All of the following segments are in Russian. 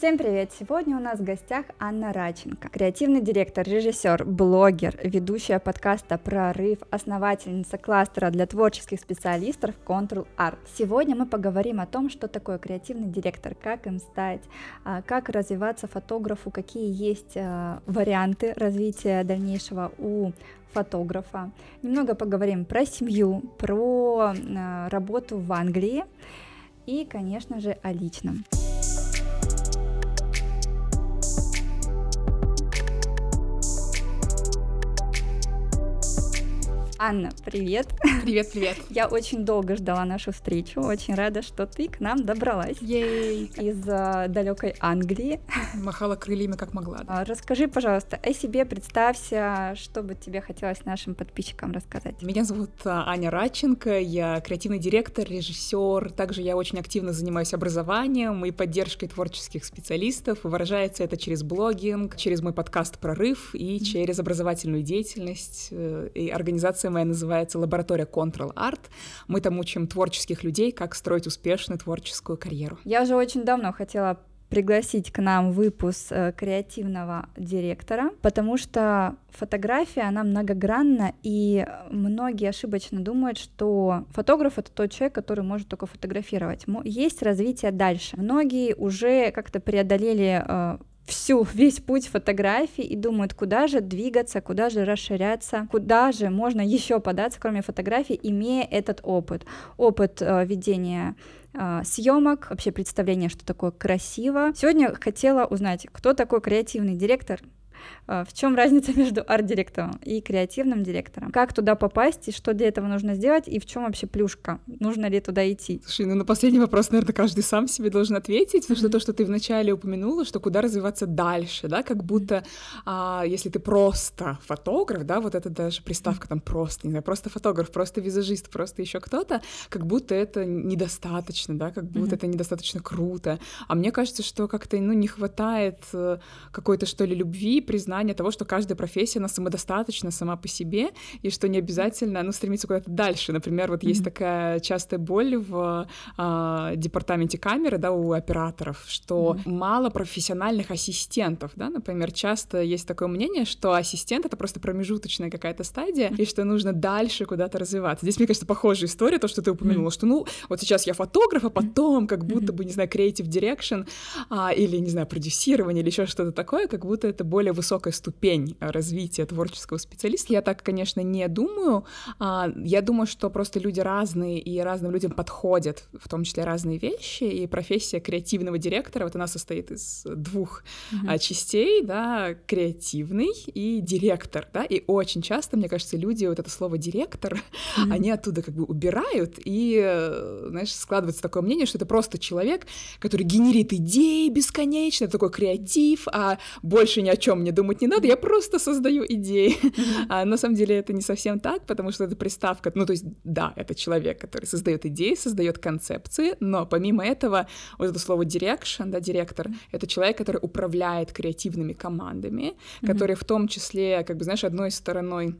Всем привет! Сегодня у нас в гостях Анна Раченко, креативный директор, режиссер, блогер, ведущая подкаста «Прорыв», основательница кластера для творческих специалистов Control Art. Сегодня мы поговорим о том, что такое креативный директор, как им стать, а, как развиваться фотографу, какие есть а, варианты развития дальнейшего у фотографа. Немного поговорим про семью, про а, работу в Англии и, конечно же, о личном. Анна, привет. Привет, привет. Я очень долго ждала нашу встречу, очень рада, что ты к нам добралась. Ей. Из uh, далекой Англии. Махала крыльями как могла. Да. Uh, расскажи, пожалуйста, о себе, представься, что бы тебе хотелось нашим подписчикам рассказать. Меня зовут uh, Аня Радченко, я креативный директор, режиссер. Также я очень активно занимаюсь образованием и поддержкой творческих специалистов. Выражается это через блогинг, через мой подкаст «Прорыв» и через образовательную деятельность э, и организацию моя называется «Лаборатория Control Art». Мы там учим творческих людей, как строить успешную творческую карьеру. Я уже очень давно хотела пригласить к нам выпуск э, креативного директора, потому что фотография, она многогранна, и многие ошибочно думают, что фотограф — это тот человек, который может только фотографировать. Есть развитие дальше. Многие уже как-то преодолели э, всю, весь путь фотографий и думают, куда же двигаться, куда же расширяться, куда же можно еще податься, кроме фотографий, имея этот опыт. Опыт э, ведения э, съемок, вообще представление, что такое красиво. Сегодня хотела узнать, кто такой креативный директор, в чем разница между арт-директором и креативным директором? Как туда попасть и что для этого нужно сделать? И в чем вообще плюшка? Нужно ли туда идти? Слушай, ну на последний вопрос, наверное, каждый сам себе должен ответить, потому что то, что ты вначале упомянула, что куда развиваться дальше, да, как будто а, если ты просто фотограф, да, вот это даже приставка там просто, не знаю, просто фотограф, просто визажист, просто еще кто-то, как будто это недостаточно, да, как будто mm-hmm. это недостаточно круто. А мне кажется, что как-то, ну, не хватает э, какой-то, что ли, любви, признание того, что каждая профессия, она самодостаточна сама по себе, и что не обязательно, ну, стремиться куда-то дальше. Например, вот mm-hmm. есть такая частая боль в а, департаменте камеры, да, у операторов, что mm-hmm. мало профессиональных ассистентов, да, например, часто есть такое мнение, что ассистент — это просто промежуточная какая-то стадия, и что нужно дальше куда-то развиваться. Здесь, мне кажется, похожая история, то, что ты упомянула, mm-hmm. что, ну, вот сейчас я фотограф, а потом как будто бы, не знаю, creative direction а, или, не знаю, продюсирование или еще что-то такое, как будто это более высокая ступень развития творческого специалиста. Я так, конечно, не думаю. А, я думаю, что просто люди разные, и разным людям подходят, в том числе разные вещи, и профессия креативного директора, вот она состоит из двух mm-hmm. частей, да, креативный и директор, да, и очень часто, мне кажется, люди вот это слово директор, mm-hmm. они оттуда как бы убирают, и, знаешь, складывается такое мнение, что это просто человек, который генерит идеи бесконечно, такой креатив, а больше ни о чем не мне думать не надо, я просто создаю идеи. А на самом деле это не совсем так, потому что это приставка, ну то есть да, это человек, который создает идеи, создает концепции, но помимо этого вот это слово direction, да, директор, это человек, который управляет креативными командами, которые в том числе, как бы знаешь, одной стороной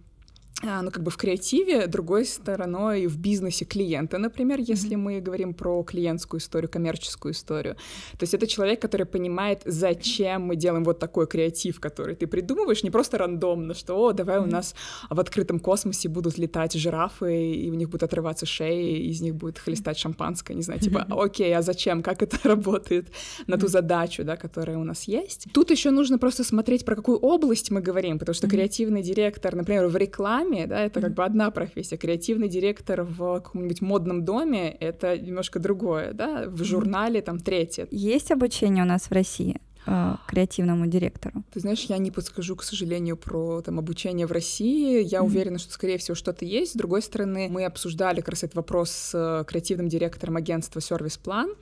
ну, как бы в креативе, другой стороной в бизнесе клиента, например, если mm-hmm. мы говорим про клиентскую историю, коммерческую историю. То есть это человек, который понимает, зачем мы делаем вот такой креатив, который ты придумываешь, не просто рандомно, что, о, давай mm-hmm. у нас в открытом космосе будут летать жирафы, и у них будут отрываться шеи, и из них будет хлестать шампанское, не знаю, типа, окей, а зачем, как это работает на ту задачу, да, которая у нас есть. Тут еще нужно просто смотреть, про какую область мы говорим, потому что креативный директор, например, в рекламе, рекламе, да, это как бы одна профессия. Креативный директор в каком-нибудь модном доме — это немножко другое, да, в журнале там третье. Есть обучение у нас в России? Э, креативному директору? Ты знаешь, я не подскажу, к сожалению, про там обучение в России. Я mm-hmm. уверена, что, скорее всего, что-то есть. С другой стороны, мы обсуждали как раз этот вопрос с э, креативным директором агентства «Сервис План»,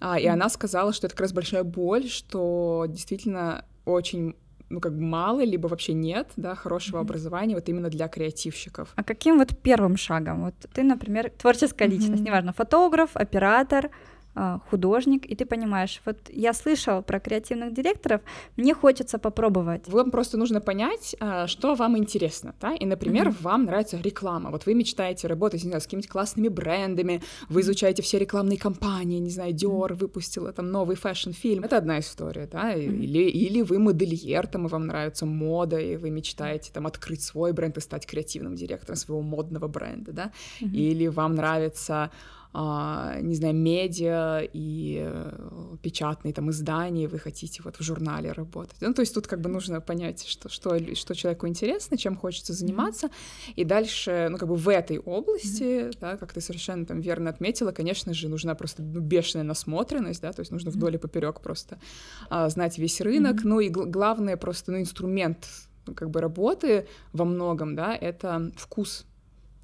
а, и mm-hmm. она сказала, что это как раз большая боль, что действительно очень ну, как бы мало, либо вообще нет, да, хорошего mm-hmm. образования вот именно для креативщиков. А каким вот первым шагом? Вот ты, например, творческая личность, mm-hmm. неважно, фотограф, оператор, художник, и ты понимаешь, вот я слышал про креативных директоров, мне хочется попробовать. Вам просто нужно понять, а, что вам интересно, да, и, например, mm-hmm. вам нравится реклама, вот вы мечтаете работать, не знаю, с какими-то классными брендами, вы изучаете все рекламные кампании, не знаю, Dior mm-hmm. выпустила там новый фэшн-фильм, это одна история, да, mm-hmm. или, или вы модельер, там, и вам нравится мода, и вы мечтаете там открыть свой бренд и стать креативным директором своего модного бренда, да, mm-hmm. или вам нравится а, не знаю, медиа и э, печатные там издания, вы хотите вот в журнале работать. Ну, то есть тут как бы нужно понять, что, что, что человеку интересно, чем хочется заниматься, mm-hmm. и дальше, ну, как бы в этой области, mm-hmm. да, как ты совершенно там верно отметила, конечно же, нужна просто ну, бешеная насмотренность, да, то есть нужно вдоль и поперек просто а, знать весь рынок, mm-hmm. ну и г- главное просто, ну, инструмент как бы работы во многом, да, это вкус,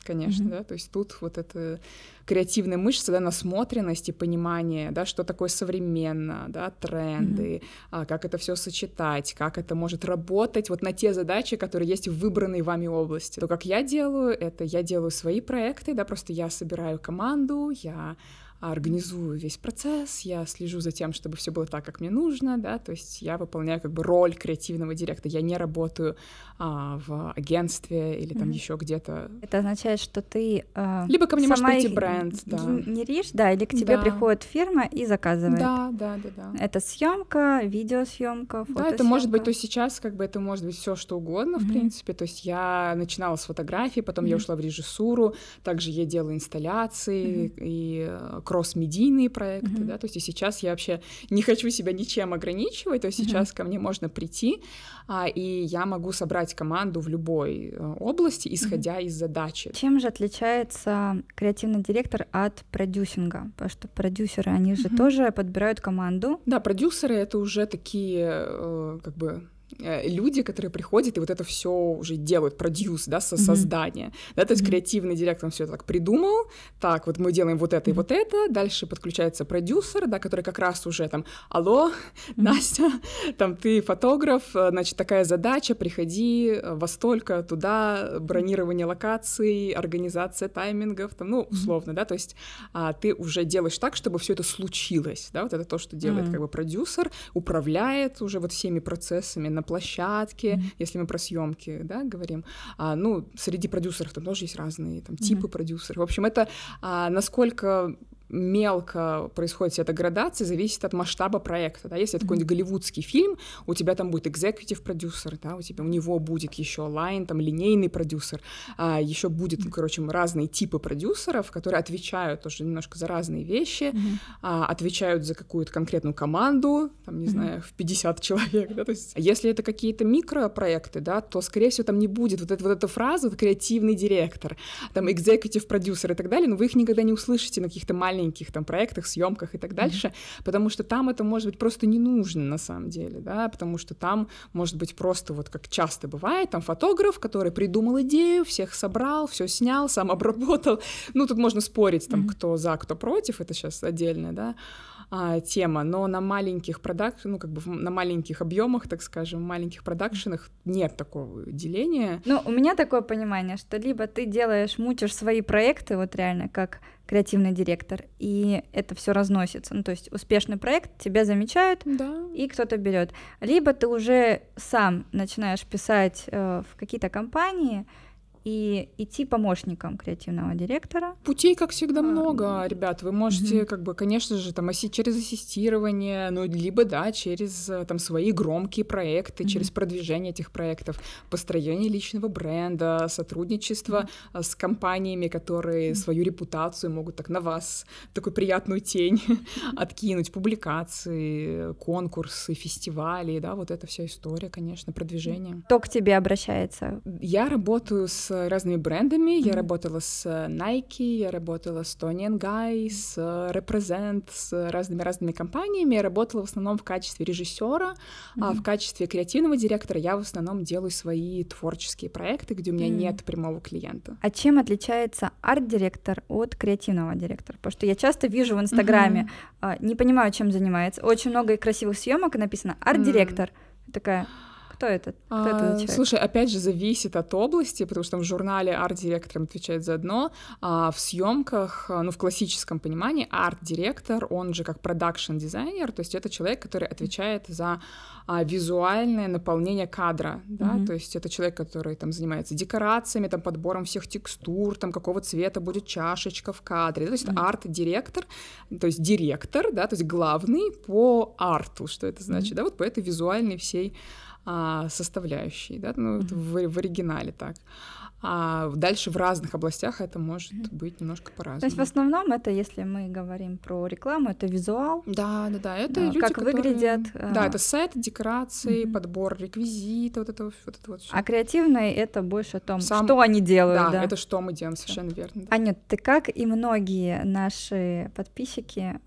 конечно, mm-hmm. да, то есть тут вот это креативная мышца, да, насмотренность и понимание, да, что такое современно, да, тренды, mm-hmm. а, как это все сочетать, как это может работать вот на те задачи, которые есть в выбранной вами области. То, как я делаю, это я делаю свои проекты, да, просто я собираю команду, я организую весь процесс, я слежу за тем, чтобы все было так, как мне нужно, да, то есть я выполняю как бы роль креативного директора, я не работаю а, в агентстве или там mm-hmm. еще где-то. Это означает, что ты а, либо ко мне может прийти бренд, да. генеришь, да, или к тебе да. приходит фирма и заказывает. Да, да, да, да. Это съемка, видеосъемка, Да, это может быть, то есть сейчас как бы это может быть все что угодно, mm-hmm. в принципе, то есть я начинала с фотографии, потом mm-hmm. я ушла в режиссуру, также я делала инсталляции mm-hmm. и э, кросс-медийные проекты, mm-hmm. да, то есть и сейчас я вообще не хочу себя ничем ограничивать, то есть mm-hmm. сейчас ко мне можно прийти, а, и я могу собрать команду в любой а, области, исходя mm-hmm. из задачи. Чем же отличается креативный директор от продюсинга? Потому что продюсеры, они же mm-hmm. тоже подбирают команду. Да, продюсеры — это уже такие, э, как бы Э, люди, которые приходят и вот это все уже делают, продюс, да, со создания, mm-hmm. да, то есть mm-hmm. креативный директор все так придумал, так вот мы делаем вот это mm-hmm. и вот это, дальше подключается продюсер, да, который как раз уже там, алло, mm-hmm. Настя, там ты фотограф, э, значит такая задача, приходи э, во столько туда, бронирование локаций, организация таймингов, там, ну условно, mm-hmm. да, то есть а, ты уже делаешь так, чтобы все это случилось, да, вот это то, что делает mm-hmm. как бы продюсер, управляет уже вот всеми процессами на площадке, mm-hmm. если мы про съемки, да, говорим. А, ну, среди продюсеров там тоже есть разные там типы mm-hmm. продюсеров. В общем, это а, насколько мелко происходит вся эта градация, зависит от масштаба проекта. Да? Если это mm-hmm. какой-нибудь голливудский фильм, у тебя там будет executive продюсер, да, у тебя у него будет еще лайн, там линейный продюсер, а, еще будет, mm-hmm. короче, разные типы продюсеров, которые отвечают тоже немножко за разные вещи, mm-hmm. а, отвечают за какую-то конкретную команду, там, не mm-hmm. знаю, в 50 человек, да, то есть, если это какие-то микропроекты, да, то, скорее всего, там не будет вот, это, вот эта фраза, вот, креативный директор, там, executive продюсер и так далее, но вы их никогда не услышите на каких-то маленьких маленьких там проектах, съемках и так дальше, mm-hmm. потому что там это может быть просто не нужно на самом деле, да, потому что там может быть просто вот как часто бывает, там фотограф, который придумал идею, всех собрал, все снял, сам обработал, ну тут можно спорить там, mm-hmm. кто за, кто против, это сейчас отдельно, да, а, тема, но на маленьких продакшн, ну как бы на маленьких объемах, так скажем, маленьких продакшенах нет такого деления. Ну у меня такое понимание, что либо ты делаешь, мутишь свои проекты, вот реально как креативный директор, и это все разносится. Ну, то есть успешный проект тебя замечают, да. и кто-то берет. Либо ты уже сам начинаешь писать э, в какие-то компании, и идти помощником креативного директора. Путей, как всегда, а, много, ребят. Вы можете, mm-hmm. как бы, конечно же, там через ассистирование, ну, либо, да, через э, там свои громкие проекты, mm-hmm. через продвижение этих проектов, построение личного бренда, сотрудничество mm-hmm. с компаниями, которые mm-hmm. свою репутацию могут так на вас такую приятную тень откинуть, публикации, конкурсы, фестивали, да, вот эта вся история, конечно, продвижение. Кто к тебе обращается? Я работаю с разными брендами. Mm-hmm. Я работала с Nike, я работала с Tony Guy, с Represent, с разными-разными компаниями. Я работала в основном в качестве режиссера, mm-hmm. а в качестве креативного директора я в основном делаю свои творческие проекты, где у меня mm-hmm. нет прямого клиента. А чем отличается арт-директор от креативного директора? Потому что я часто вижу в Инстаграме, mm-hmm. не понимаю, чем занимается. Очень много красивых съемок, и написано арт-директор. Mm-hmm. Такая Кто это? Кто а, этот человек? Слушай, опять же, зависит от области, потому что в журнале арт-директор отвечает за одно, а в съемках, а, ну, в классическом понимании, арт-директор, он же как продакшн-дизайнер, то есть это человек, который отвечает за а, визуальное наполнение кадра, да, mm-hmm. то есть это человек, который там занимается декорациями, там подбором всех текстур, там какого цвета будет чашечка в кадре, то есть mm-hmm. арт-директор, то есть директор, да, то есть главный по арту, что это значит, mm-hmm. да, вот по этой визуальной всей а, составляющей, да, ну, mm-hmm. в, в оригинале так. А дальше в разных областях это может быть немножко по-разному. То есть в основном это, если мы говорим про рекламу, это визуал. Да, да, да. Это люди, как которые... выглядят. Да, это сайт, декорации, mm-hmm. подбор реквизита, вот это вот, это вот. Всё. А креативное это больше о том, Сам... что они делают. Да, да, это что мы делаем, совершенно верно. Да. Аня, ты как и многие наши подписчики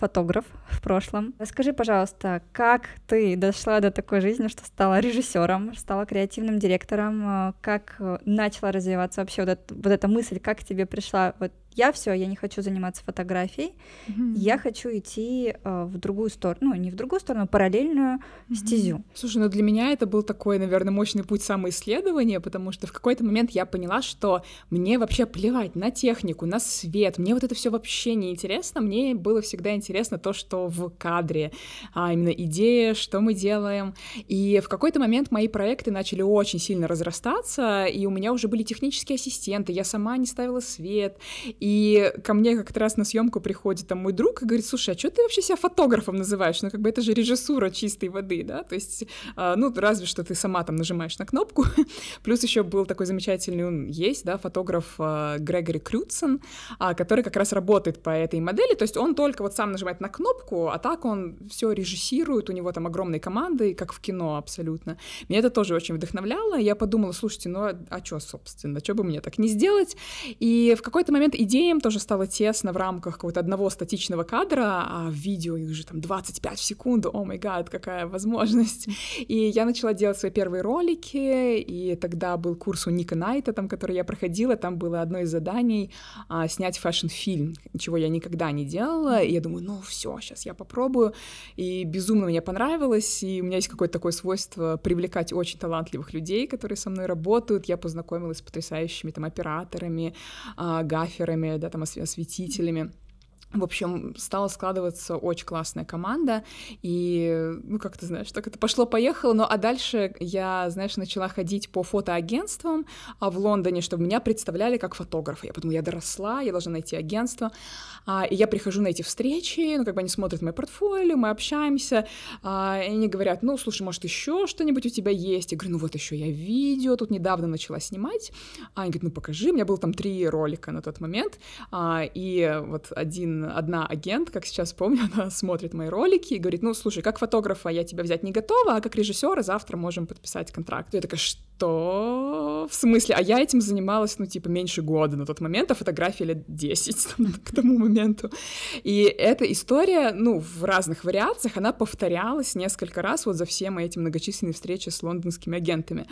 фотограф в прошлом. Скажи, пожалуйста, как ты дошла до такой жизни, что стала режиссером, стала креативным директором, э, как э, начала развиваться вообще вот, это, вот эта мысль, как тебе пришла вот я все, я не хочу заниматься фотографией, mm-hmm. я хочу идти э, в другую сторону, ну не в другую сторону, а параллельную mm-hmm. стезю. Слушай, ну для меня это был такой, наверное, мощный путь самоисследования, потому что в какой-то момент я поняла, что мне вообще плевать на технику, на свет, мне вот это все вообще не интересно, мне было всегда интересно то, что в кадре, а именно идея, что мы делаем, и в какой-то момент мои проекты начали очень сильно разрастаться, и у меня уже были технические ассистенты, я сама не ставила свет, и ко мне как-то раз на съемку приходит там мой друг и говорит, слушай, а что ты вообще себя фотографом называешь? Ну, как бы это же режиссура чистой воды, да? То есть, а, ну, разве что ты сама там нажимаешь на кнопку. Плюс еще был такой замечательный, он есть, да, фотограф а, Грегори Крютсон, а, который как раз работает по этой модели, то есть он только вот сам нажимает на кнопку, а так он все режиссирует, у него там огромные команды, как в кино абсолютно. Меня это тоже очень вдохновляло, я подумала, слушайте, ну, а, что, собственно, что бы мне так не сделать? И в какой-то момент идеям тоже стало тесно в рамках какого-то одного статичного кадра, а в видео их же там 25 в секунду, о май гад, какая возможность. И я начала делать свои первые ролики, и тогда был курс у Ника Найта, там, который я проходила, там было одно из заданий а, снять фэшн-фильм, чего я никогда не делала, и я думаю, ну все, сейчас я попробую, и безумно мне понравилось, и у меня есть какое-то такое свойство привлекать очень талантливых людей, которые со мной работают, я познакомилась с потрясающими там операторами, а, гаферами, актерами, да, там осветителями. В общем, стала складываться очень классная команда, и, ну, как ты знаешь, так это пошло-поехало, ну, а дальше я, знаешь, начала ходить по фотоагентствам а в Лондоне, чтобы меня представляли как фотографа. Я подумала, я доросла, я должна найти агентство, а, и я прихожу на эти встречи, ну, как бы они смотрят мое портфолио, мы общаемся, а, и они говорят, ну, слушай, может, еще что-нибудь у тебя есть? Я говорю, ну, вот еще я видео тут недавно начала снимать. А они говорят, ну, покажи, у меня было там три ролика на тот момент, а, и вот один одна агент, как сейчас помню, она смотрит мои ролики и говорит, ну, слушай, как фотографа я тебя взять не готова, а как режиссера завтра можем подписать контракт. Я такая, что? В смысле? А я этим занималась, ну, типа, меньше года на тот момент, а фотографии лет 10 там, к тому моменту. И эта история, ну, в разных вариациях, она повторялась несколько раз вот за все мои эти многочисленные встречи с лондонскими агентами.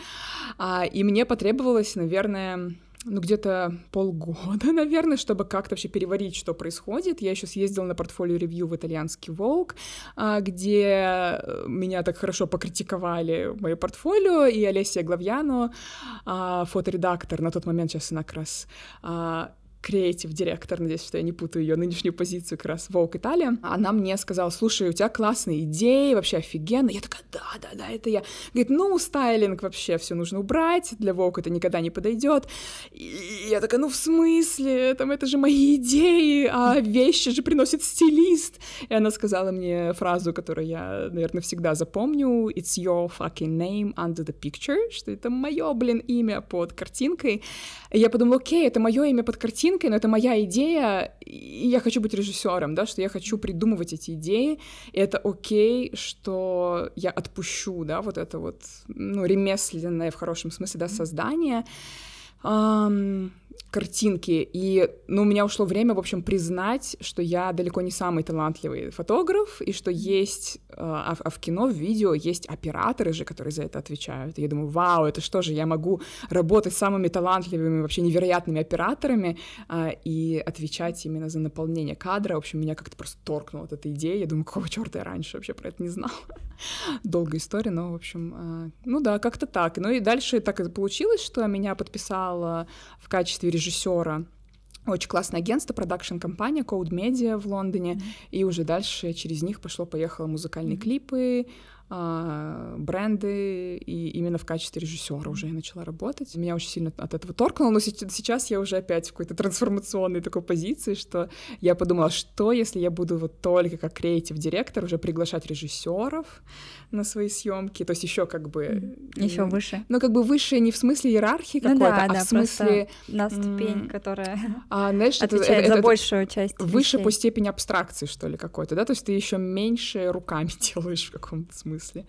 А, и мне потребовалось, наверное, ну, где-то полгода, наверное, чтобы как-то вообще переварить, что происходит. Я еще съездила на портфолио-ревью в итальянский Vogue, а, где меня так хорошо покритиковали мое портфолио, и Олеся Главьяно, а, фоторедактор, на тот момент сейчас она как раз а, креатив директор, надеюсь, что я не путаю ее нынешнюю позицию как раз Vogue Италия, она мне сказала, слушай, у тебя классные идеи, вообще офигенно. Я такая, да, да, да, это я. Говорит, ну, стайлинг вообще все нужно убрать, для Vogue это никогда не подойдет. Я такая, ну, в смысле, там, это же мои идеи, а вещи же приносит стилист. И она сказала мне фразу, которую я, наверное, всегда запомню, it's your fucking name under the picture, что это мое, блин, имя под картинкой. И я подумала, окей, это мое имя под картинкой, картинкой, но это моя идея, и я хочу быть режиссером, да, что я хочу придумывать эти идеи, и это окей, что я отпущу, да, вот это вот, ну, ремесленное в хорошем смысле, да, создание. Um, картинки. И, ну, у меня ушло время, в общем, признать, что я далеко не самый талантливый фотограф, и что есть, а, а в кино, в видео есть операторы же, которые за это отвечают. И я думаю, вау, это что же, я могу работать с самыми талантливыми, вообще невероятными операторами э, и отвечать именно за наполнение кадра. В общем, меня как-то просто торкнула от этой идеи. Я думаю, какого черта я раньше вообще про это не знала. Долгая история, но, в общем, э, ну да, как-то так. Ну и дальше так и получилось, что меня подписала в качестве режиссера очень классное агентство, продакшн-компания Code Media в Лондоне, mm-hmm. и уже дальше через них пошло-поехало музыкальные mm-hmm. клипы, бренды, и именно в качестве режиссера уже я начала работать. Меня очень сильно от этого торкнуло, но сейчас я уже опять в какой-то трансформационной такой позиции, что я подумала, что если я буду вот только как креатив-директор уже приглашать режиссеров на свои съемки, то есть еще как бы... Еще выше. Ну, как бы выше не в смысле иерархии ну, какой-то, да, а да, в смысле... на ступень, которая а, знаешь, отвечает это, за это, большую часть Выше вещей. по степени абстракции, что ли, какой-то, да? То есть ты еще меньше руками делаешь в каком-то смысле смысле.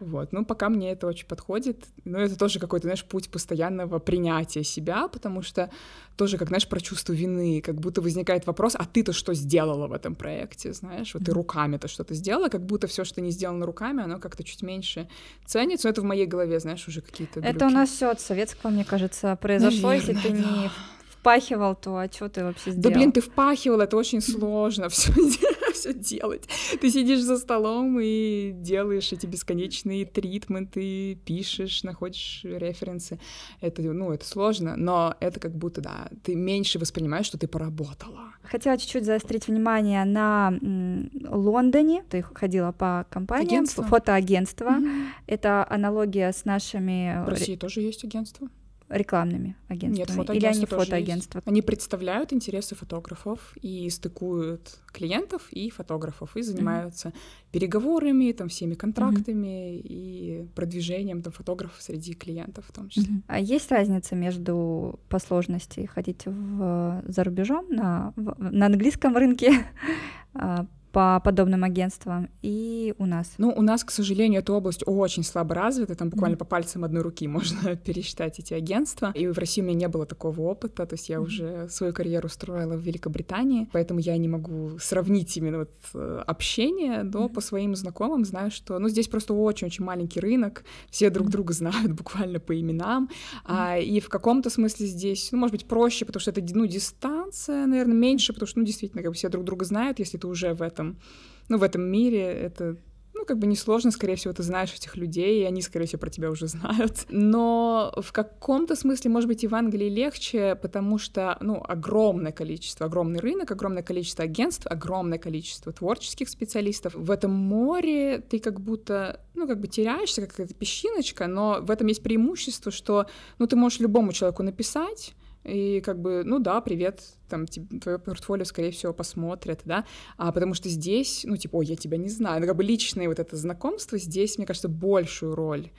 Вот. Ну, пока мне это очень подходит. Но это тоже какой-то, знаешь, путь постоянного принятия себя, потому что тоже, как, знаешь, про чувство вины, как будто возникает вопрос, а ты-то что сделала в этом проекте, знаешь? Вот ты руками-то что-то сделала, как будто все, что не сделано руками, оно как-то чуть меньше ценится. Но это в моей голове, знаешь, уже какие-то Это у нас все от советского, мне кажется, произошло, Наверное, если ты да. не впахивал, то а что ты вообще сделал? Да блин, ты впахивал, это очень сложно все делать. Ты сидишь за столом и делаешь эти бесконечные тритменты, пишешь, находишь референсы. Это, ну, это сложно, но это как будто, да, ты меньше воспринимаешь, что ты поработала. Хотела чуть-чуть заострить внимание на Лондоне. Ты ходила по компаниям, Агентство? фотоагентство. Mm-hmm. Это аналогия с нашими... В России тоже есть агентство? Рекламными агентствами? Нет, Или они фотоагентства? Они представляют интересы фотографов и стыкуют клиентов и фотографов и занимаются mm-hmm. переговорами, там, всеми контрактами mm-hmm. и продвижением там, фотографов среди клиентов в том числе. Mm-hmm. А есть разница между по сложности ходить в, за рубежом на, в, на английском рынке а, по подобным агентствам и у нас? Ну, у нас, к сожалению, эта область очень слабо развита, там буквально mm-hmm. по пальцам одной руки можно пересчитать эти агентства, и в России у меня не было такого опыта, то есть я mm-hmm. уже свою карьеру строила в Великобритании, поэтому я не могу сравнить именно вот э, общение, но mm-hmm. по своим знакомым знаю, что, ну, здесь просто очень-очень маленький рынок, все друг mm-hmm. друга знают буквально по именам, mm-hmm. а, и в каком-то смысле здесь, ну, может быть, проще, потому что это, ну, дистанция, наверное, меньше, потому что, ну, действительно, как бы все друг друга знают, если ты уже в этом этом, ну, в этом мире это ну, как бы несложно, скорее всего, ты знаешь этих людей, и они, скорее всего, про тебя уже знают. Но в каком-то смысле, может быть, в Англии легче, потому что, ну, огромное количество, огромный рынок, огромное количество агентств, огромное количество творческих специалистов. В этом море ты как будто, ну, как бы теряешься, как какая-то песчиночка, но в этом есть преимущество, что, ну, ты можешь любому человеку написать, и как бы, ну да, привет, там, твое портфолио, скорее всего, посмотрят, да, а потому что здесь, ну, типа, ой, я тебя не знаю, ну, как бы личное вот это знакомство здесь, мне кажется, большую роль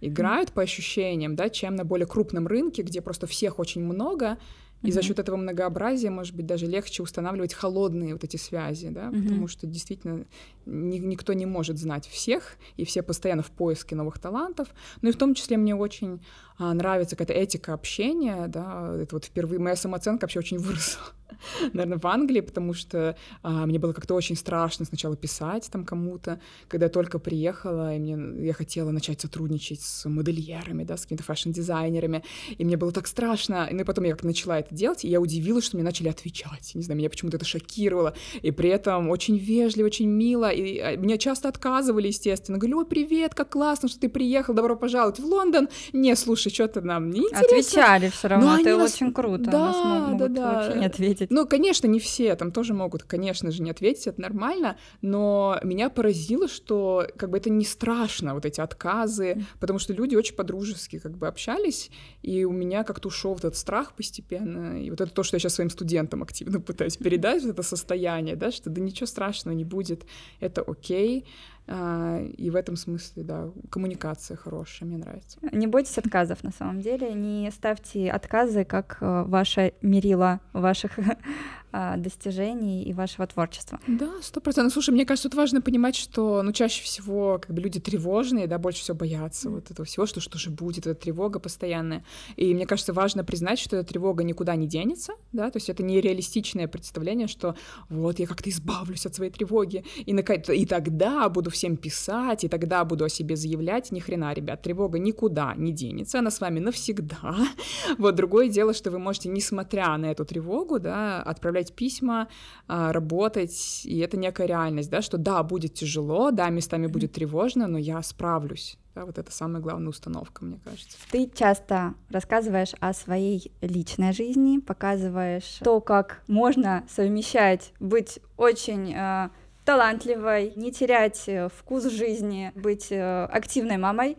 играют по ощущениям, да, чем на более крупном рынке, где просто всех очень много, и за счет этого многообразия, может быть, даже легче устанавливать холодные вот эти связи, да, потому что действительно ни, никто не может знать всех, и все постоянно в поиске новых талантов. Ну и в том числе мне очень а, нравится какая-то этика общения, да, это вот впервые моя самооценка вообще очень выросла, наверное, в Англии, потому что а, мне было как-то очень страшно сначала писать там кому-то, когда я только приехала, и мне, я хотела начать сотрудничать с модельерами, да, с какими-то фэшн-дизайнерами, и мне было так страшно, ну и потом я как начала это делать, и я удивилась, что мне начали отвечать, не знаю, меня почему-то это шокировало, и при этом очень вежливо, очень мило, и а, меня часто отказывали, естественно, говорю, ой, привет, как классно, что ты приехал, добро пожаловать в Лондон, не, слушай, что-то нам не интересно. Отвечали все равно, это нас... очень круто, да, нас могут да, да. вообще не ответить. Ну, конечно, не все, там тоже могут, конечно же, не ответить, это нормально, но меня поразило, что как бы это не страшно, вот эти отказы, потому что люди очень по-дружески как бы общались, и у меня как-то ушел этот страх постепенно, и вот это то, что я сейчас своим студентам активно пытаюсь передать, вот это состояние, да, что да ничего страшного не будет, это окей, и в этом смысле, да, коммуникация хорошая, мне нравится. Не бойтесь отказов, на самом деле. Не ставьте отказы как э, ваша мерила ваших а, достижений и вашего творчества. Да, сто процентов. Слушай, мне кажется, тут важно понимать, что, ну, чаще всего, как бы люди тревожные, да, больше всего боятся mm. вот этого всего, что что же будет, эта тревога постоянная. И мне кажется, важно признать, что эта тревога никуда не денется, да, то есть это нереалистичное представление, что вот я как-то избавлюсь от своей тревоги, и, и тогда буду всем писать, и тогда буду о себе заявлять. Ни хрена, ребят, тревога никуда не денется, она с вами навсегда. Вот другое дело, что вы можете, несмотря на эту тревогу, да, отправлять письма, а, работать, и это некая реальность, да, что да, будет тяжело, да, местами будет тревожно, но я справлюсь. Да, вот это самая главная установка, мне кажется. Ты часто рассказываешь о своей личной жизни, показываешь то, как можно совмещать, быть очень э, талантливой, не терять э, вкус жизни, быть э, активной мамой,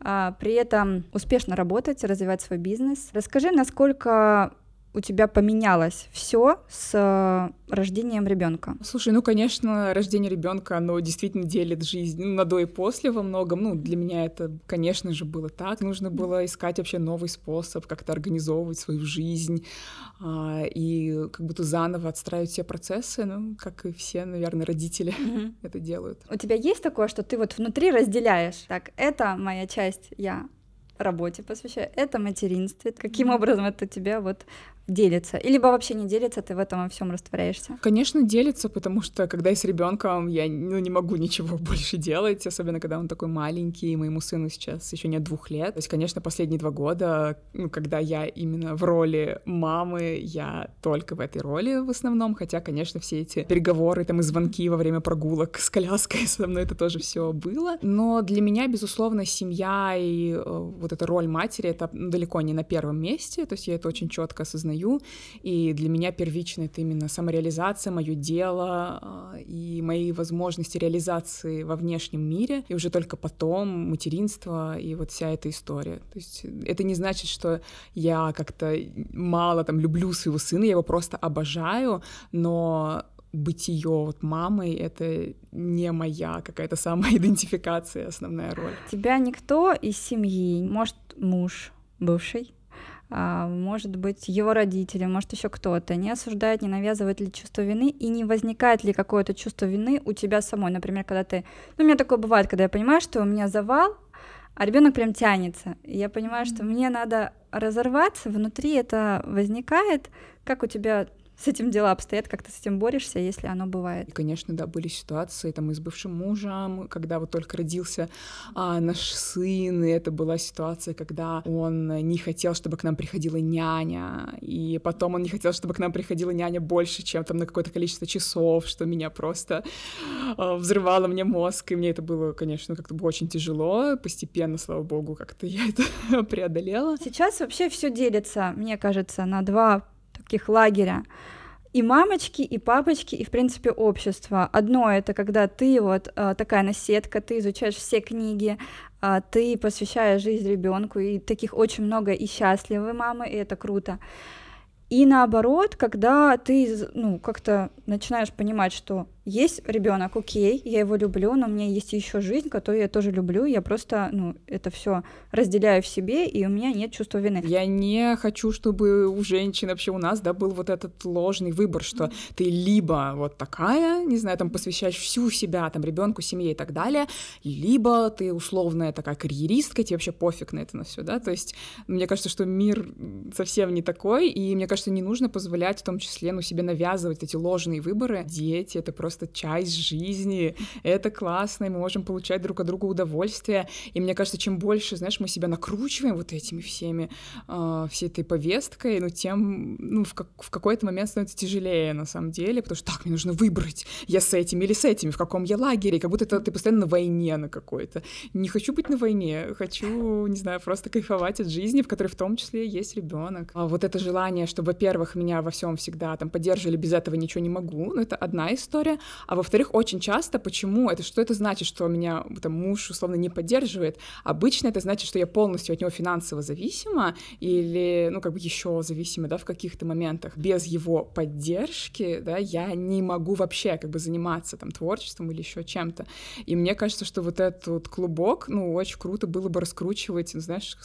а при этом успешно работать, развивать свой бизнес. Расскажи, насколько у тебя поменялось все с э, рождением ребенка? Слушай, ну, конечно, рождение ребенка, оно действительно делит жизнь ну, на до и после во многом. Ну, для меня это, конечно же, было так. Нужно было искать вообще новый способ как-то организовывать свою жизнь а, и как будто заново отстраивать все процессы, ну, как и все, наверное, родители mm-hmm. это делают. У тебя есть такое, что ты вот внутри разделяешь? Так, это моя часть, я работе посвящаю, это материнстве. Каким образом это тебя вот делится? Или вообще не делится, ты в этом во всем растворяешься? Конечно, делится, потому что когда я с ребенком, я ну, не могу ничего больше делать, особенно когда он такой маленький, моему сыну сейчас еще нет двух лет. То есть, конечно, последние два года, ну, когда я именно в роли мамы, я только в этой роли в основном, хотя, конечно, все эти переговоры там и звонки во время прогулок с коляской со мной это тоже все было. Но для меня, безусловно, семья и э, вот эта роль матери это далеко не на первом месте, то есть я это очень четко осознаю осознаю, и для меня первично это именно самореализация, мое дело а, и мои возможности реализации во внешнем мире, и уже только потом материнство и вот вся эта история. То есть это не значит, что я как-то мало там люблю своего сына, я его просто обожаю, но быть ее вот мамой — это не моя какая-то самоидентификация, основная роль. Тебя никто из семьи, может, муж бывший, может быть, его родители, может, еще кто-то, не осуждает, не навязывает ли чувство вины, и не возникает ли какое-то чувство вины у тебя самой. Например, когда ты... Ну, у меня такое бывает, когда я понимаю, что у меня завал, а ребенок прям тянется. И я понимаю, что мне надо разорваться, внутри это возникает. Как у тебя с этим дела обстоят, как ты с этим борешься, если оно бывает? И, конечно, да, были ситуации там и с бывшим мужем, когда вот только родился а, наш сын, и это была ситуация, когда он не хотел, чтобы к нам приходила няня, и потом он не хотел, чтобы к нам приходила няня больше, чем там на какое-то количество часов, что меня просто а, взрывало мне мозг, и мне это было, конечно, как-то очень тяжело, постепенно, слава богу, как-то я это преодолела. Сейчас вообще все делится, мне кажется, на два таких лагеря. И мамочки, и папочки, и, в принципе, общество. Одно — это когда ты вот э, такая наседка, ты изучаешь все книги, э, ты посвящаешь жизнь ребенку, и таких очень много, и счастливые мамы, и это круто. И наоборот, когда ты, ну, как-то начинаешь понимать, что есть ребенок, окей, я его люблю, но у меня есть еще жизнь, которую я тоже люблю, я просто, ну, это все разделяю в себе, и у меня нет чувства вины. Я не хочу, чтобы у женщин вообще у нас, да, был вот этот ложный выбор, что mm-hmm. ты либо вот такая, не знаю, там посвящаешь всю себя там ребенку, семье и так далее, либо ты условная такая карьеристка, тебе вообще пофиг на это на все, да, то есть мне кажется, что мир совсем не такой, и мне кажется, не нужно позволять в том числе, ну, себе навязывать эти ложные выборы. Дети — это просто просто часть жизни, это классно, и мы можем получать друг от друга удовольствие. И мне кажется, чем больше, знаешь, мы себя накручиваем вот этими всеми, э, всей этой повесткой, ну, тем, ну, в, как, в какой-то момент становится тяжелее, на самом деле, потому что так, мне нужно выбрать, я с этими или с этими, в каком я лагере, как будто это, ты постоянно на войне на какой-то. Не хочу быть на войне, хочу, не знаю, просто кайфовать от жизни, в которой в том числе есть ребенок. А вот это желание, что, во-первых, меня во всем всегда там поддерживали, без этого ничего не могу, ну, это одна история. А во-вторых, очень часто, почему это, что это значит, что меня там муж условно не поддерживает? Обычно это значит, что я полностью от него финансово зависима или, ну, как бы еще зависима, да, в каких-то моментах. Без его поддержки, да, я не могу вообще как бы заниматься там творчеством или еще чем-то. И мне кажется, что вот этот клубок, ну, очень круто было бы раскручивать, знаешь,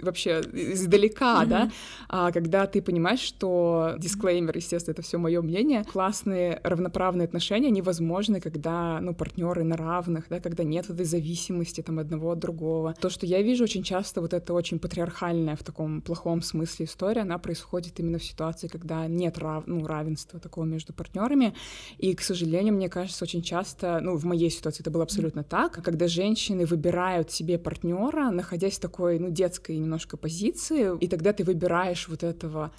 вообще издалека, mm-hmm. да, а, когда ты понимаешь, что дисклеймер, естественно, это все мое мнение, классные равноправные отношения невозможны, когда, ну, партнеры на равных, да, когда нет этой зависимости там одного от другого. То, что я вижу очень часто, вот это очень патриархальная в таком плохом смысле история, она происходит именно в ситуации, когда нет рав, ну, равенства такого между партнерами, и, к сожалению, мне кажется, очень часто, ну, в моей ситуации это было абсолютно так, когда женщины выбирают себе партнера, находясь в такой, ну, детской немножко позиции, и тогда ты выбираешь вот этого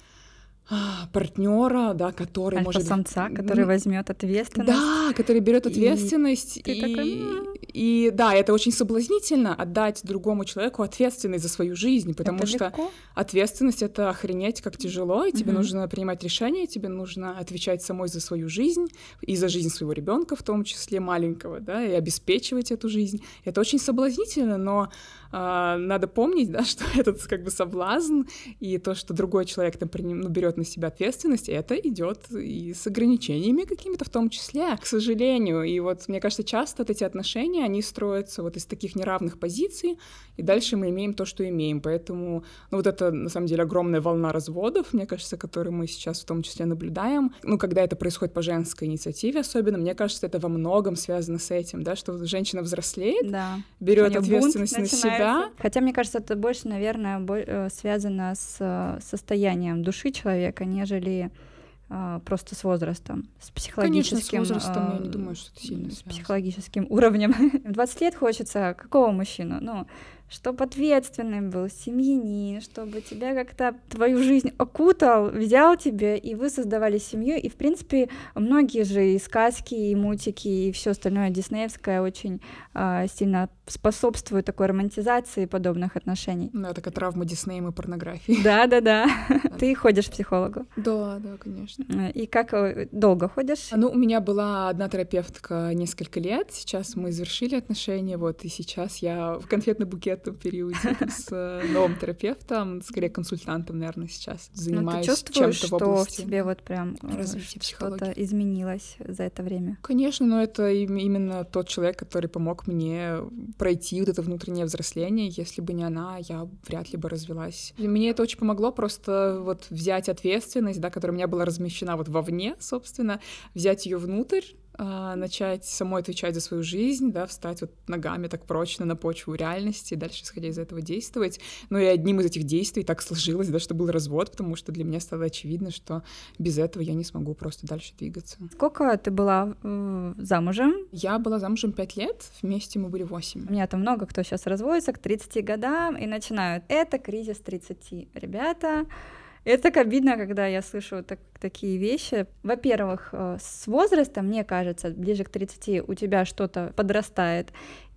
а, партнера, да, который Альфа может самца, который возьмет ответственность. Да, который берет ответственность и, и, такой... и да, это очень соблазнительно отдать другому человеку ответственность за свою жизнь, потому это что легко? ответственность это охренеть как тяжело, и тебе угу. нужно принимать решения, тебе нужно отвечать самой за свою жизнь и за жизнь своего ребенка в том числе маленького, да, и обеспечивать эту жизнь. Это очень соблазнительно, но надо помнить, да, что этот как бы соблазн и то, что другой человек там ну, берет на себя ответственность, это идет и с ограничениями какими-то в том числе, к сожалению. И вот мне кажется, часто вот эти отношения, они строятся вот из таких неравных позиций, и дальше мы имеем то, что имеем. Поэтому ну, вот это, на самом деле, огромная волна разводов, мне кажется, которую мы сейчас в том числе наблюдаем. Ну, когда это происходит по женской инициативе особенно, мне кажется, это во многом связано с этим, да, что женщина взрослеет, да. берет ответственность на себя. Хотя, мне кажется, это больше, наверное, э, связано с э, состоянием души человека, нежели а, просто с возрастом, с психологическим... Конечно, с возрастом, я не думаю, что это сильно связано. С психологическим уровнем. В 20 лет хочется какого мужчину? Ну, чтобы ответственным был, семьянин, чтобы тебя как-то твою жизнь окутал, взял тебе, и вы создавали семью. И, в принципе, многие же и сказки, и мультики, и все остальное диснеевское очень э, сильно способствуют такой романтизации подобных отношений. Да, такая травма Диснеем и порнографии. Да, да, да. Ты ходишь к психологу? Да, да, конечно. Э, и как э, долго ходишь? Ну, у меня была одна терапевтка несколько лет. Сейчас мы завершили отношения, вот, и сейчас я в конфетный букет этом периоде с э, новым терапевтом, скорее консультантом, наверное, сейчас ну, занимаюсь ну, чем-то что в области. в тебе вот прям э, что-то изменилось за это время? Конечно, но это именно тот человек, который помог мне пройти вот это внутреннее взросление. Если бы не она, я вряд ли бы развелась. Мне это очень помогло просто вот взять ответственность, да, которая у меня была размещена вот вовне, собственно, взять ее внутрь, начать самой отвечать за свою жизнь, да, встать вот ногами так прочно на почву реальности, и дальше, исходя из этого, действовать. Ну и одним из этих действий так сложилось, да, что был развод, потому что для меня стало очевидно, что без этого я не смогу просто дальше двигаться. Сколько ты была э, замужем? Я была замужем пять лет, вместе мы были восемь. У меня там много кто сейчас разводится к 30 годам и начинают. Это кризис 30. Ребята, это так обидно, когда я слышу так, такие вещи. Во-первых, э, с возрастом, мне кажется, ближе к 30 у тебя что-то подрастает,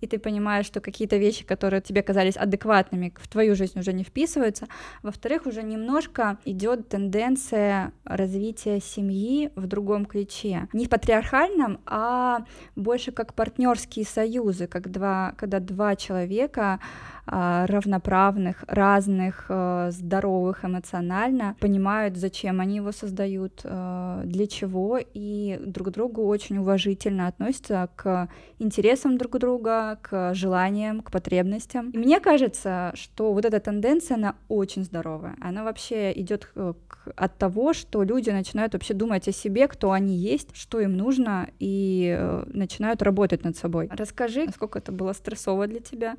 и ты понимаешь, что какие-то вещи, которые тебе казались адекватными, в твою жизнь уже не вписываются. Во-вторых, уже немножко идет тенденция развития семьи в другом ключе. Не в патриархальном, а больше как партнерские союзы, как два, когда два человека а, равноправных, разных, а, здоровых эмоционально, понимают, зачем они его создают, а, для чего, и друг к другу очень уважительно относятся к интересам друг друга, к желаниям, к потребностям. И мне кажется, что вот эта тенденция, она очень здоровая. Она вообще идет э, от того, что люди начинают вообще думать о себе, кто они есть, что им нужно, и э, начинают работать над собой. Расскажи, насколько это было стрессово для тебя,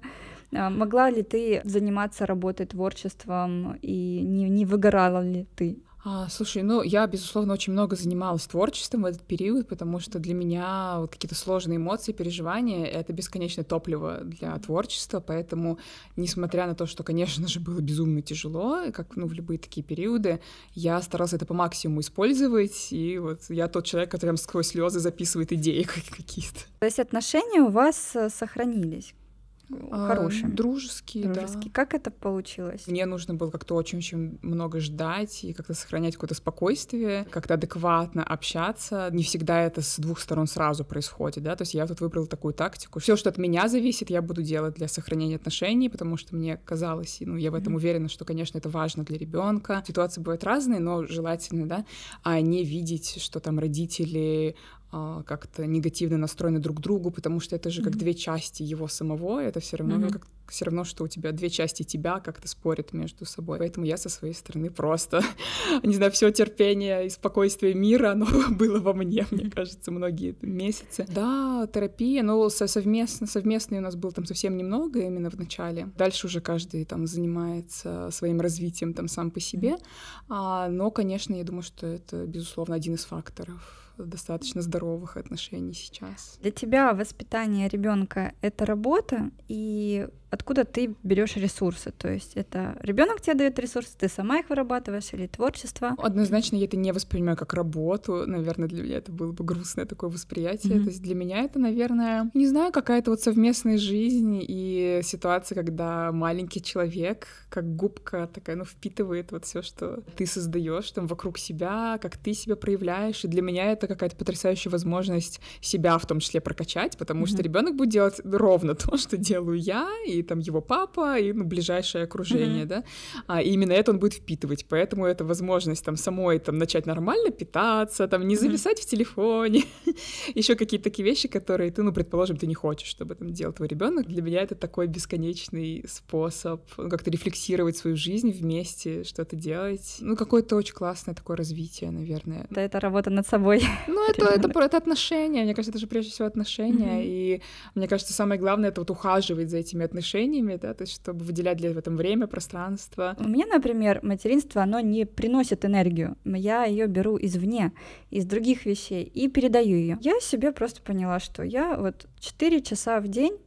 а, могла ли ты заниматься работой, творчеством, и не, не выгорала ли ты? А, слушай, ну я, безусловно, очень много занималась творчеством в этот период, потому что для меня вот какие-то сложные эмоции, переживания — это бесконечное топливо для творчества, поэтому, несмотря на то, что, конечно же, было безумно тяжело, как ну, в любые такие периоды, я старалась это по максимуму использовать, и вот я тот человек, который там сквозь слезы записывает идеи какие-то. То есть отношения у вас э, сохранились? А, хорошим. Дружеский, Дружеский. Да. Как это получилось? Мне нужно было как-то очень-очень много ждать и как-то сохранять какое-то спокойствие, как-то адекватно общаться. Не всегда это с двух сторон сразу происходит, да, то есть я тут выбрала такую тактику. Все, что от меня зависит, я буду делать для сохранения отношений, потому что мне казалось, ну, я в этом mm-hmm. уверена, что, конечно, это важно для ребенка. Ситуации бывают разные, но желательно, да, а не видеть, что там родители как-то негативно настроены друг к другу, потому что это же как mm-hmm. две части его самого, это все равно mm-hmm. как все равно, что у тебя две части тебя как-то спорят между собой. Поэтому я со своей стороны просто, не знаю, все терпение и спокойствие мира, оно было во мне, мне кажется, многие месяцы. Да, терапия, но совместно, совместный у нас был там совсем немного именно в начале. Дальше уже каждый там занимается своим развитием там сам по себе. А, но, конечно, я думаю, что это, безусловно, один из факторов достаточно здоровых отношений сейчас. Для тебя воспитание ребенка это работа, и откуда ты берешь ресурсы. То есть это ребенок тебе дает ресурсы, ты сама их вырабатываешь или творчество. Однозначно я это не воспринимаю как работу. Наверное, для меня это было бы грустное такое восприятие. Mm-hmm. То есть для меня это, наверное, не знаю, какая-то вот совместная жизнь и ситуация, когда маленький человек, как губка такая, ну, впитывает вот все, что ты создаешь там вокруг себя, как ты себя проявляешь. И для меня это какая-то потрясающая возможность себя в том числе прокачать, потому mm-hmm. что ребенок будет делать ровно то, что делаю я, и там его папа и ну, ближайшее окружение, mm-hmm. да, а, и именно это он будет впитывать, поэтому это возможность там самой там начать нормально питаться, там не зависать mm-hmm. в телефоне, еще какие-то такие вещи, которые ты, ну, предположим, ты не хочешь, чтобы там делал твой ребенок. Для меня это такой бесконечный способ ну, как-то рефлексировать свою жизнь вместе, что-то делать. Ну, какое-то очень классное такое развитие, наверное. Да, это работа над собой. Ну, это, это, это, это отношения, мне кажется, это же прежде всего отношения, mm-hmm. и мне кажется, самое главное — это вот ухаживать за этими отношениями, отношениями, да, то есть чтобы выделять для этого время, пространство. У меня, например, материнство, оно не приносит энергию, я ее беру извне, из других вещей и передаю ее. Я себе просто поняла, что я вот 4 часа в день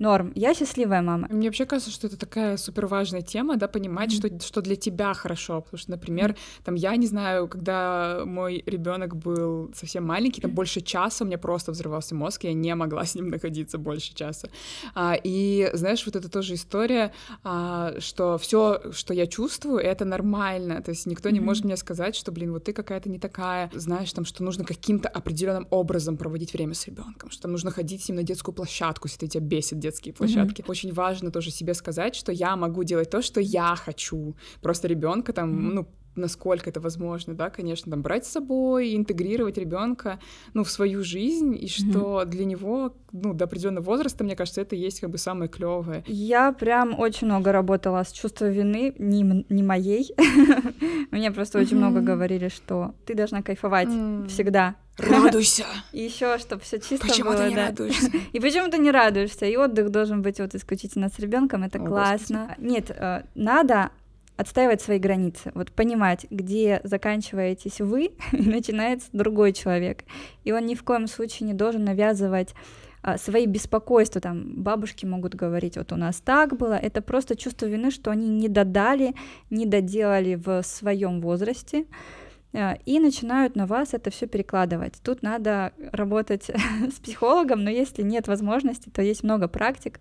норм. Я счастливая мама. Мне вообще кажется, что это такая супер важная тема, да, понимать, mm-hmm. что, что для тебя хорошо. Потому что, например, там, я не знаю, когда мой ребенок был совсем маленький, там больше часа у меня просто взрывался мозг, я не могла с ним находиться больше часа. А, и знаешь, вот это тоже история, а, что все, что я чувствую, это нормально. То есть никто mm-hmm. не может мне сказать, что, блин, вот ты какая-то не такая, знаешь, там, что нужно каким-то определенным образом проводить время с ребенком, что там нужно ходить с ним на детскую площадку, если тебя бесит детские площадки. Mm-hmm. Очень важно тоже себе сказать, что я могу делать то, что я хочу. Просто ребенка там, mm-hmm. ну, насколько это возможно, да, конечно, там брать с собой, интегрировать ребенка, ну, в свою жизнь, и что mm-hmm. для него, ну, до определенного возраста, мне кажется, это есть как бы самое клевое. Я прям очень много работала с чувством вины, не, не моей. Мне просто очень много говорили, что ты должна кайфовать всегда. Радуйся. И еще, чтобы все чисто почему было. Почему ты не да. радуешься? И почему ты не радуешься? И отдых должен быть вот исключительно с ребенком. Это О, классно. Господи. Нет, э, надо отстаивать свои границы, вот понимать, где заканчиваетесь вы и начинается другой человек. И он ни в коем случае не должен навязывать а, свои беспокойства, там бабушки могут говорить, вот у нас так было, это просто чувство вины, что они не додали, не доделали в своем возрасте, а, и начинают на вас это все перекладывать. Тут надо работать с психологом, но если нет возможности, то есть много практик,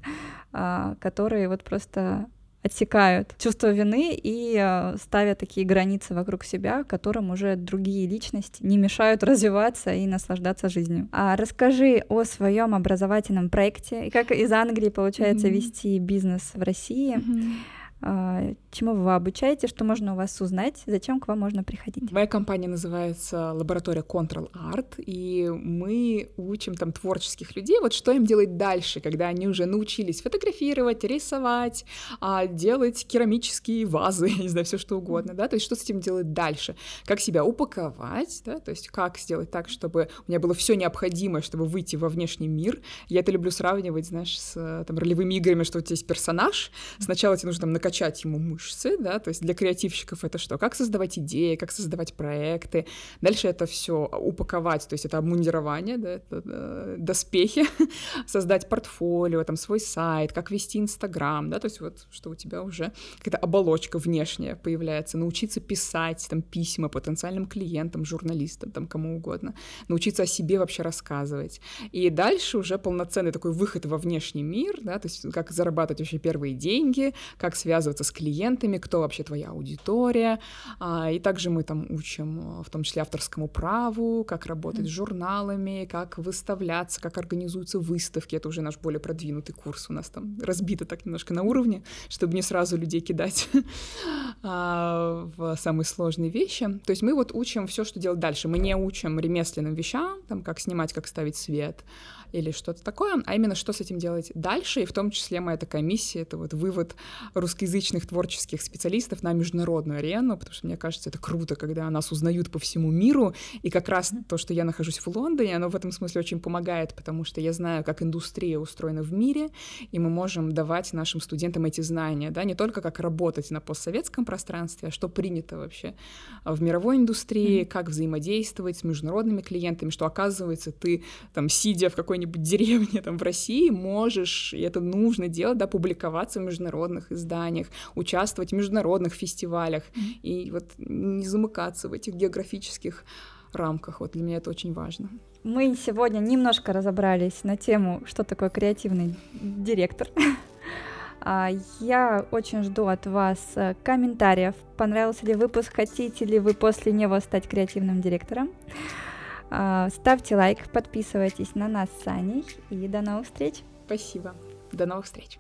а, которые вот просто отсекают чувство вины и э, ставят такие границы вокруг себя, которым уже другие личности не мешают развиваться и наслаждаться жизнью. А расскажи о своем образовательном проекте и как из Англии получается mm-hmm. вести бизнес в России. Mm-hmm. А, чему вы обучаете, что можно у вас узнать, зачем к вам можно приходить? Моя компания называется лаборатория Control Art, и мы учим там творческих людей, вот что им делать дальше, когда они уже научились фотографировать, рисовать, а, делать керамические вазы, не знаю, все что угодно, да, то есть что с этим делать дальше, как себя упаковать, да, то есть как сделать так, чтобы у меня было все необходимое, чтобы выйти во внешний мир. Я это люблю сравнивать, знаешь, с там ролевыми играми, что у тебя есть персонаж, сначала тебе нужно там накачать ему мышцы, да, то есть для креативщиков это что? Как создавать идеи, как создавать проекты. Дальше это все упаковать, то есть это обмундирование, да, это, э, доспехи, создать портфолио, там свой сайт, как вести Инстаграм, да, то есть вот что у тебя уже какая-то оболочка внешняя появляется, научиться писать там письма потенциальным клиентам, журналистам, там кому угодно, научиться о себе вообще рассказывать. И дальше уже полноценный такой выход во внешний мир, да, то есть как зарабатывать вообще первые деньги, как связывать связываться с клиентами, кто вообще твоя аудитория. А, и также мы там учим, в том числе авторскому праву, как работать mm-hmm. с журналами, как выставляться, как организуются выставки. Это уже наш более продвинутый курс у нас там разбито так немножко на уровне, чтобы не сразу людей кидать а, в самые сложные вещи. То есть мы вот учим все, что делать дальше. Мы не учим ремесленным вещам, там, как снимать, как ставить свет, или что-то такое, а именно что с этим делать дальше, и в том числе моя такая миссия — это вот вывод русскоязычных творческих специалистов на международную арену, потому что мне кажется, это круто, когда нас узнают по всему миру, и как раз то, что я нахожусь в Лондоне, оно в этом смысле очень помогает, потому что я знаю, как индустрия устроена в мире, и мы можем давать нашим студентам эти знания, да, не только как работать на постсоветском пространстве, а что принято вообще в мировой индустрии, mm-hmm. как взаимодействовать с международными клиентами, что оказывается ты там сидя в какой какой-нибудь деревне там в России можешь, и это нужно делать, да, публиковаться в международных изданиях, участвовать в международных фестивалях mm-hmm. и вот не замыкаться в этих географических рамках. Вот для меня это очень важно. Мы сегодня немножко разобрались на тему, что такое креативный директор. А, я очень жду от вас э, комментариев. Понравился ли выпуск? Хотите ли вы после него стать креативным директором? А, ставьте лайк, подписывайтесь на нас с Аней и до новых встреч. Спасибо. До новых встреч.